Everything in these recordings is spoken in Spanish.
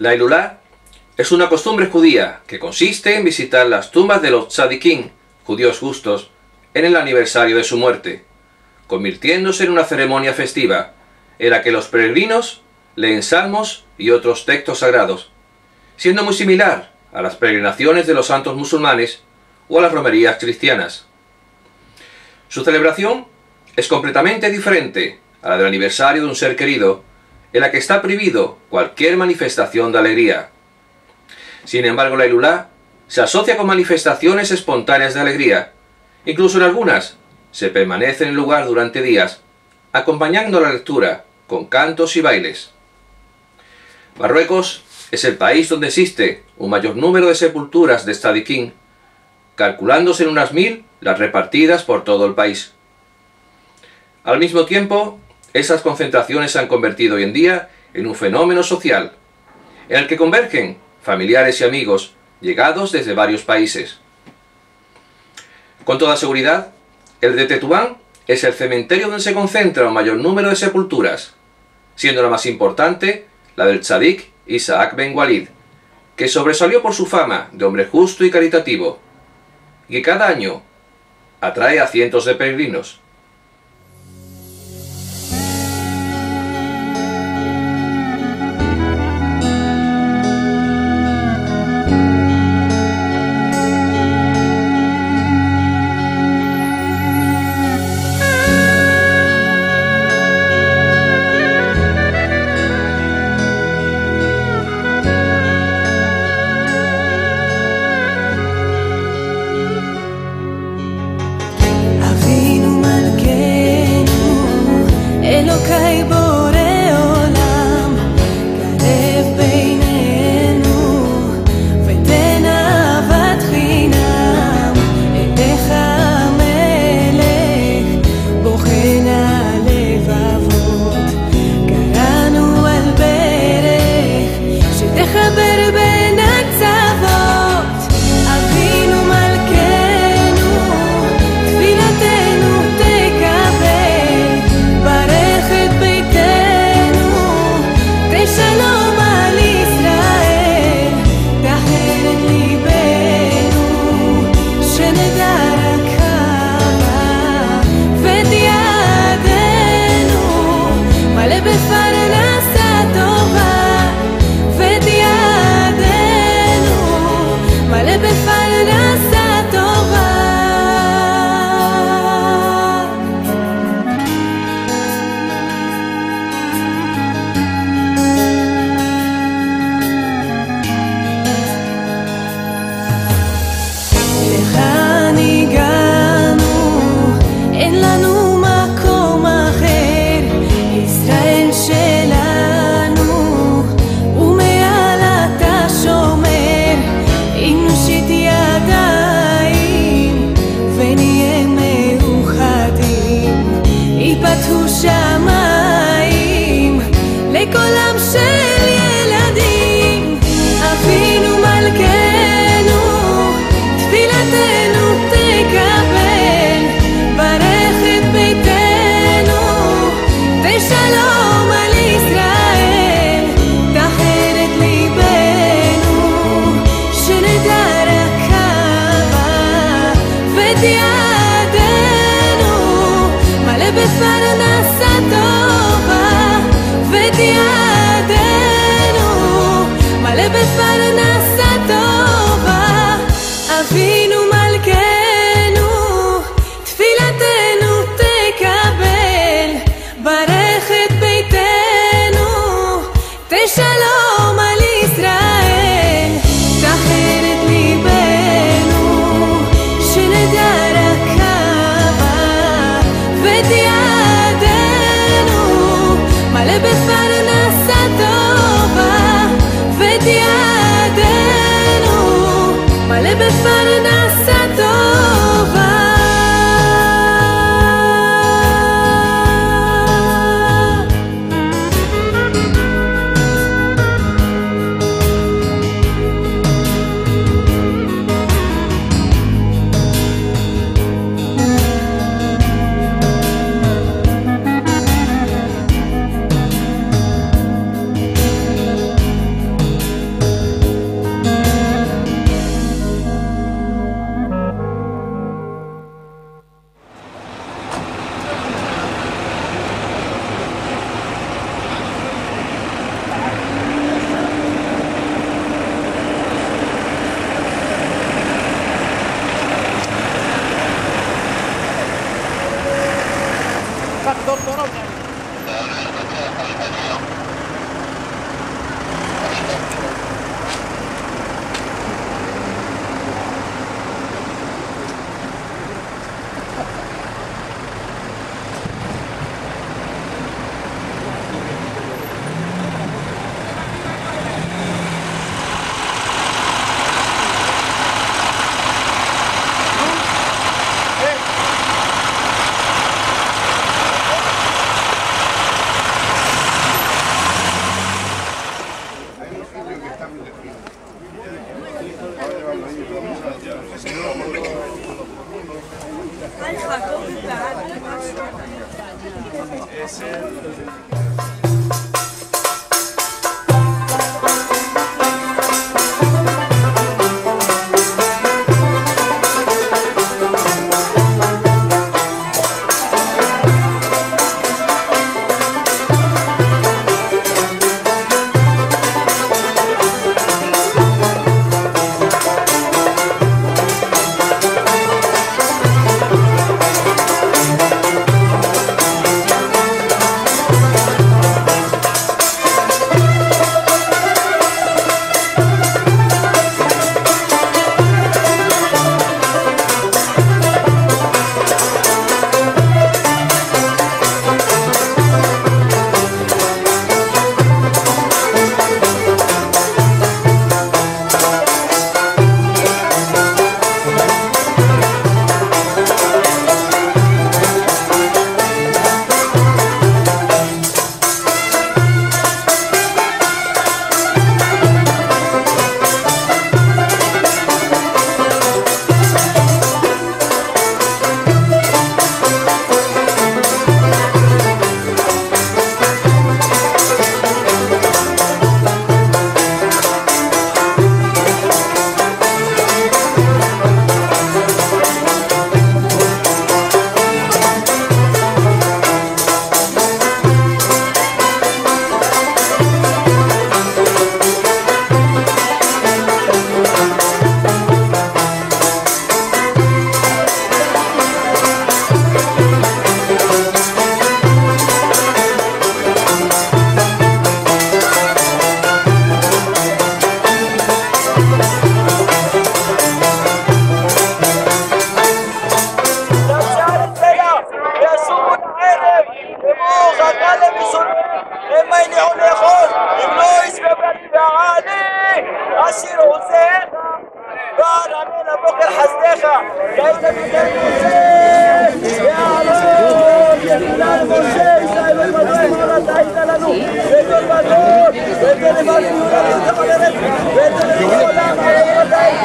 La Ilulá es una costumbre judía que consiste en visitar las tumbas de los tzadikim, judíos justos, en el aniversario de su muerte, convirtiéndose en una ceremonia festiva en la que los peregrinos leen salmos y otros textos sagrados, siendo muy similar a las peregrinaciones de los santos musulmanes o a las romerías cristianas. Su celebración es completamente diferente a la del aniversario de un ser querido, en la que está prohibido cualquier manifestación de alegría. Sin embargo, la Ilulá se asocia con manifestaciones espontáneas de alegría, incluso en algunas se permanece en el lugar durante días, acompañando la lectura con cantos y bailes. Marruecos es el país donde existe un mayor número de sepulturas de Stadiquín, calculándose en unas mil las repartidas por todo el país. Al mismo tiempo, esas concentraciones se han convertido hoy en día en un fenómeno social, en el que convergen familiares y amigos llegados desde varios países. Con toda seguridad, el de Tetuán es el cementerio donde se concentra un mayor número de sepulturas, siendo la más importante la del tzadik Isaac Ben Walid, que sobresalió por su fama de hombre justo y caritativo, y que cada año atrae a cientos de peregrinos. crescer. ميدان حسين. دار أمين أبوك الحسديخه ليس ميدان حسين؟ يا علوم يا بلال مرشد سايب المدرسة مرات عايزه لانو بيت المدرسة بيت المدرسة بيت المدرسة بيت المدرسة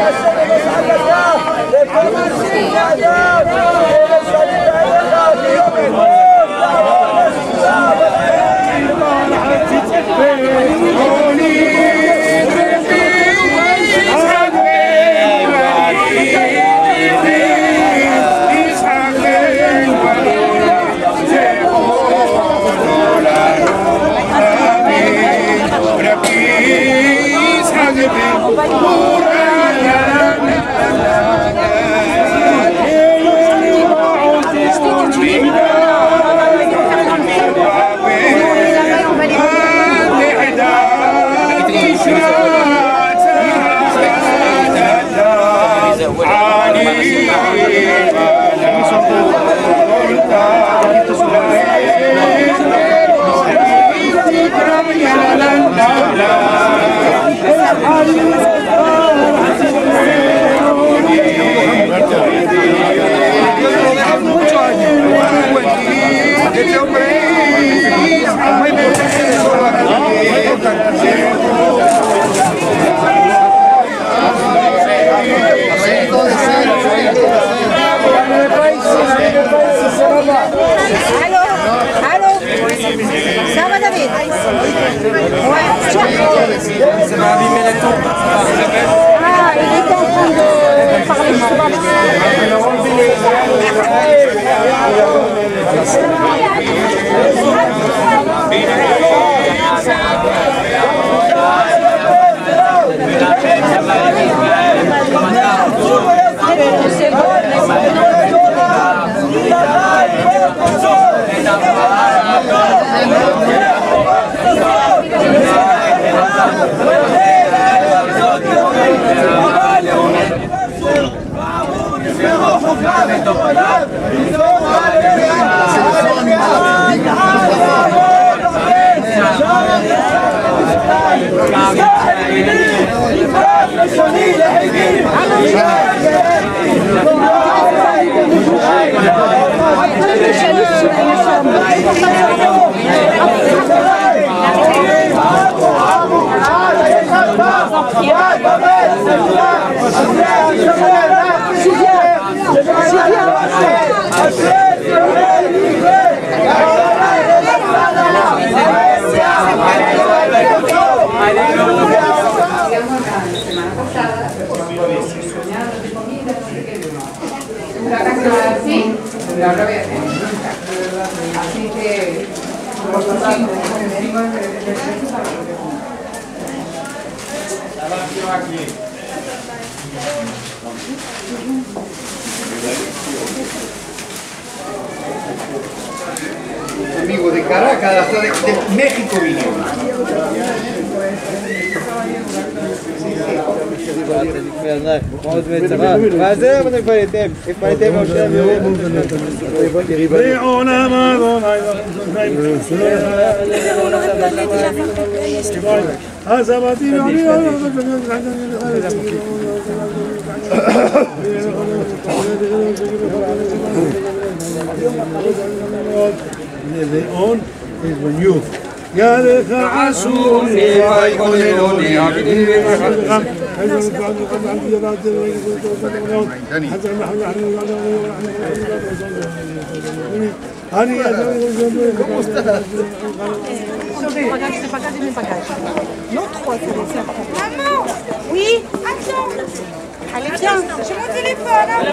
Yeah. Sonido, Sí, la voy a hacer. Así que, Amigo de Caracas, hasta de, de México vinieron. on is when you. يا ذكر عسول يا عيون عبدي Comment ça Non, trois, Oui Attends Allez, viens J'ai mon téléphone hein.